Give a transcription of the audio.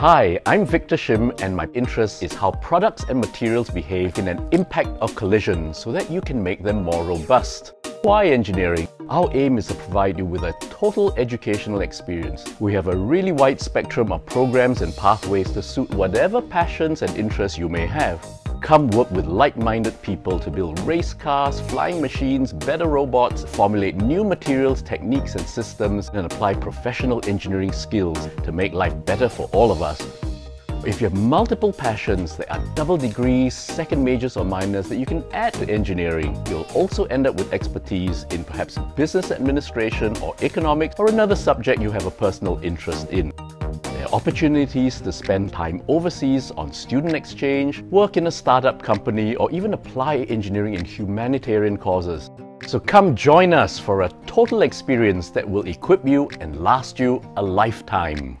Hi, I'm Victor Shim and my interest is how products and materials behave in an impact of collision so that you can make them more robust. Why engineering? Our aim is to provide you with a total educational experience. We have a really wide spectrum of programs and pathways to suit whatever passions and interests you may have. Come work with like-minded people to build race cars, flying machines, better robots, formulate new materials, techniques and systems, and apply professional engineering skills to make life better for all of us. If you have multiple passions, there are double degrees, second majors or minors that you can add to engineering. You'll also end up with expertise in perhaps business administration or economics or another subject you have a personal interest in opportunities to spend time overseas on student exchange, work in a startup company, or even apply engineering in humanitarian causes. So come join us for a total experience that will equip you and last you a lifetime.